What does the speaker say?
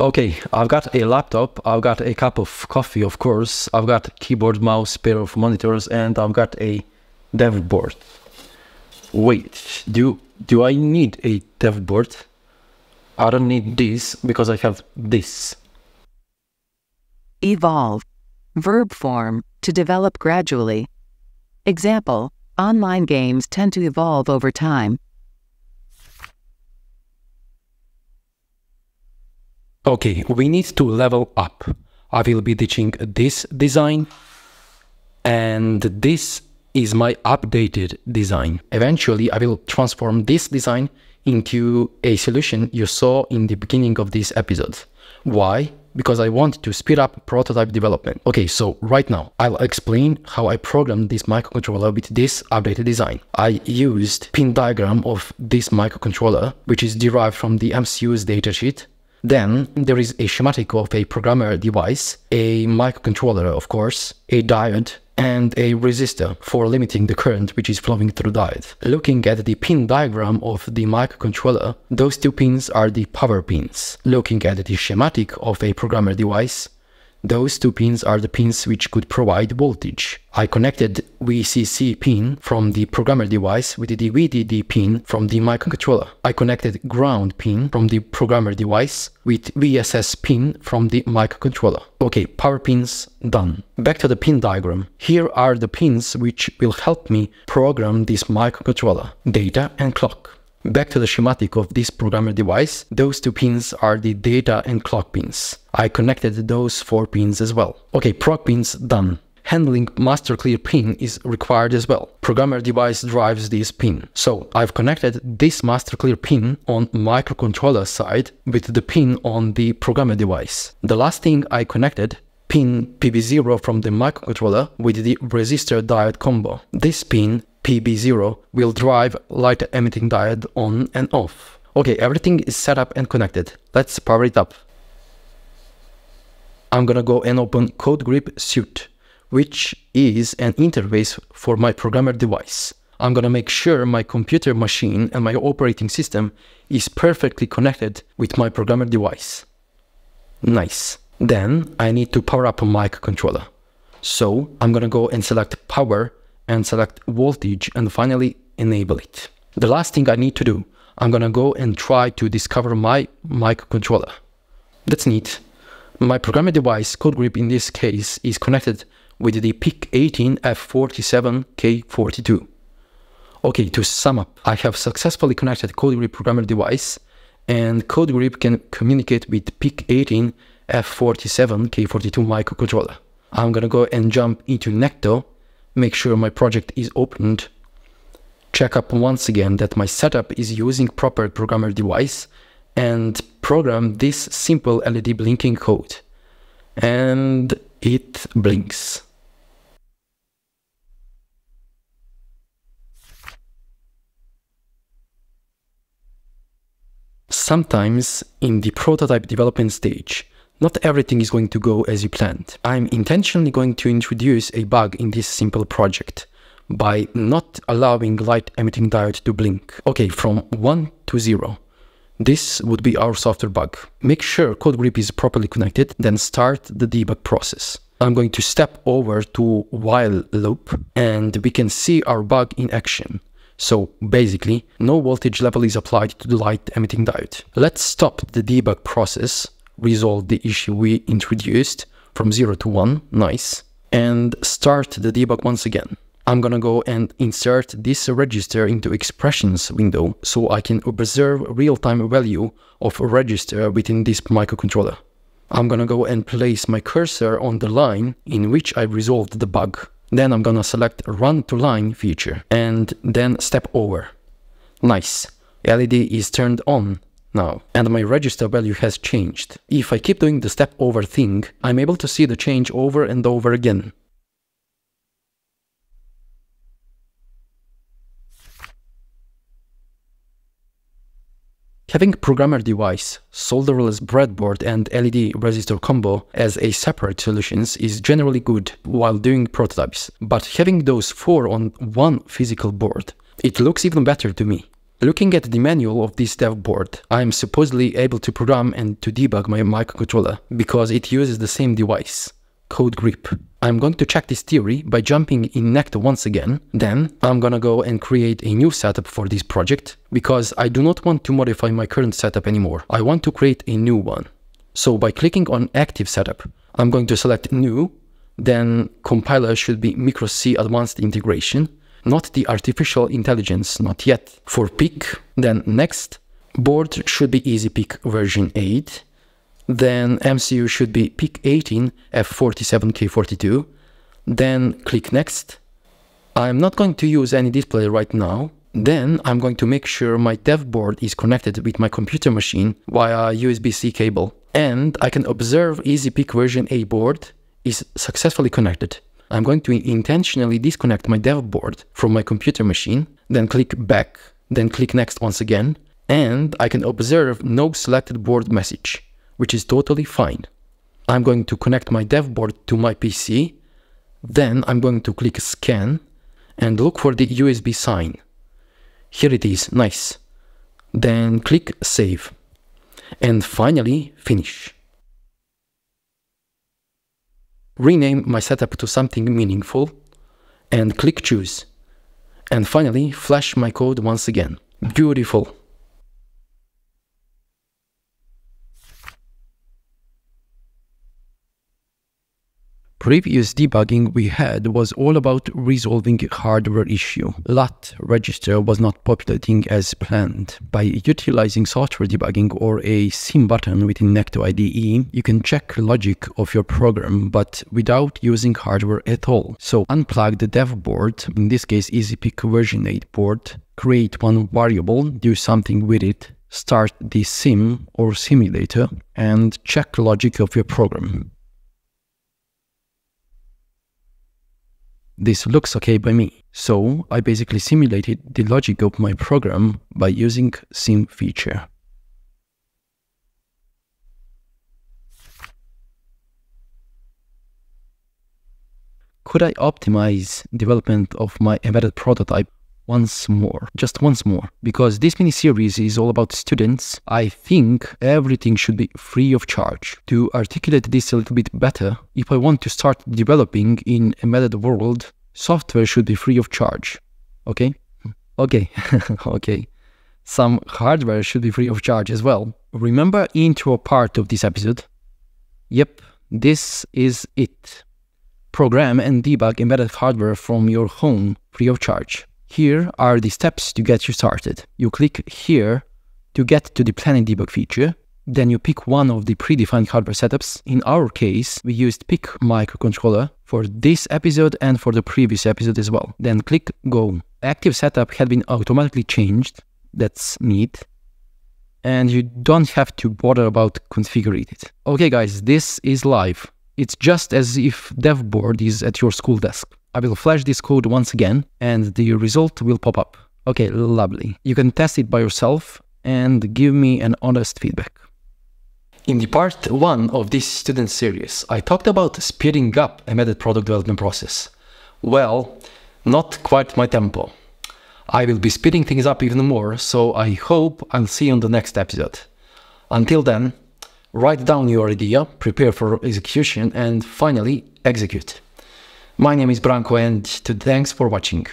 Okay, I've got a laptop, I've got a cup of coffee, of course, I've got keyboard, mouse, pair of monitors, and I've got a dev board. Wait, do do I need a dev board? I don't need this because I have this. Evolve. Verb form, to develop gradually. Example, online games tend to evolve over time. Okay, we need to level up. I will be teaching this design and this is my updated design. Eventually, I will transform this design into a solution you saw in the beginning of this episode. Why? Because I want to speed up prototype development. Okay, so right now I'll explain how I programmed this microcontroller with this updated design. I used pin diagram of this microcontroller, which is derived from the MCU's datasheet then there is a schematic of a programmer device, a microcontroller of course, a diode, and a resistor for limiting the current which is flowing through diode. Looking at the pin diagram of the microcontroller, those two pins are the power pins. Looking at the schematic of a programmer device, those two pins are the pins which could provide voltage. I connected VCC pin from the programmer device with the VDD pin from the microcontroller. I connected ground pin from the programmer device with VSS pin from the microcontroller. Okay, power pins done. Back to the pin diagram. Here are the pins which will help me program this microcontroller, data and clock. Back to the schematic of this programmer device, those two pins are the data and clock pins. I connected those four pins as well. Okay, proc pins done. Handling master clear pin is required as well. Programmer device drives this pin. So I've connected this master clear pin on microcontroller side with the pin on the programmer device. The last thing I connected pin PB0 from the microcontroller with the resistor diode combo. This pin PB0 will drive light emitting diode on and off. Okay, everything is set up and connected. Let's power it up. I'm gonna go and open CodeGrip Suite, which is an interface for my programmer device. I'm gonna make sure my computer machine and my operating system is perfectly connected with my programmer device. Nice. Then I need to power up a microcontroller. So I'm gonna go and select power and select voltage and finally enable it. The last thing I need to do, I'm gonna go and try to discover my microcontroller. That's neat. My programmer device, CodeGrip in this case, is connected with the PIC18F47K42. Okay, to sum up, I have successfully connected CodeGrip programmer device and CodeGrip can communicate with PIC18F47K42 microcontroller. I'm gonna go and jump into Necto make sure my project is opened, check up once again that my setup is using proper programmer device, and program this simple LED blinking code. And it blinks. Sometimes in the prototype development stage, not everything is going to go as you planned. I'm intentionally going to introduce a bug in this simple project by not allowing light emitting diode to blink. Okay, from 1 to 0. This would be our software bug. Make sure CodeGrip is properly connected, then start the debug process. I'm going to step over to while loop and we can see our bug in action. So basically, no voltage level is applied to the light emitting diode. Let's stop the debug process resolve the issue we introduced from 0 to 1, nice, and start the debug once again. I'm gonna go and insert this register into expressions window so I can observe real-time value of a register within this microcontroller. I'm gonna go and place my cursor on the line in which I resolved the bug. Then I'm gonna select run to line feature and then step over. Nice. LED is turned on now, and my register value has changed. If I keep doing the step over thing, I'm able to see the change over and over again. Having programmer device, solderless breadboard and LED resistor combo as a separate solutions is generally good while doing prototypes, but having those four on one physical board, it looks even better to me. Looking at the manual of this dev board, I am supposedly able to program and to debug my microcontroller because it uses the same device, CodeGrip. I'm going to check this theory by jumping in Necto once again. Then I'm gonna go and create a new setup for this project because I do not want to modify my current setup anymore. I want to create a new one. So by clicking on active setup, I'm going to select new, then compiler should be mikroC advanced integration not the artificial intelligence, not yet. For PIC, then next, board should be EasyPIC version 8, then MCU should be pick 18 F47K42, then click next. I'm not going to use any display right now, then I'm going to make sure my dev board is connected with my computer machine via USB-C cable. And I can observe EasyPIC version 8 board is successfully connected. I'm going to intentionally disconnect my dev board from my computer machine, then click back, then click next once again, and I can observe no selected board message, which is totally fine. I'm going to connect my dev board to my PC, then I'm going to click scan and look for the USB sign. Here it is, nice. Then click save. And finally, finish rename my setup to something meaningful, and click choose. And finally, flash my code once again. Beautiful. Previous debugging we had was all about resolving a hardware issue. LAT register was not populating as planned. By utilizing software debugging or a sim button within Necto IDE, you can check logic of your program, but without using hardware at all. So unplug the dev board, in this case EasyPIC version 8 board, create one variable, do something with it, start the sim or simulator, and check logic of your program. This looks okay by me. So I basically simulated the logic of my program by using sim feature. Could I optimize development of my embedded prototype once more, just once more, because this mini series is all about students. I think everything should be free of charge. To articulate this a little bit better, if I want to start developing in embedded world, software should be free of charge. Okay? Hmm. Okay, okay. Some hardware should be free of charge as well. Remember intro part of this episode? Yep, this is it. Program and debug embedded hardware from your home free of charge. Here are the steps to get you started. You click here to get to the Planet Debug feature. Then you pick one of the predefined hardware setups. In our case, we used PIC microcontroller for this episode and for the previous episode as well. Then click go. Active setup had been automatically changed. That's neat. And you don't have to bother about configuring it. Okay guys, this is live. It's just as if dev board is at your school desk. I will flash this code once again and the result will pop up. Okay, lovely. You can test it by yourself and give me an honest feedback. In the part 1 of this student series, I talked about speeding up a embedded product development process. Well, not quite my tempo. I will be speeding things up even more, so I hope I'll see you on the next episode. Until then, write down your idea, prepare for execution, and finally execute. My name is Branko and thanks for watching.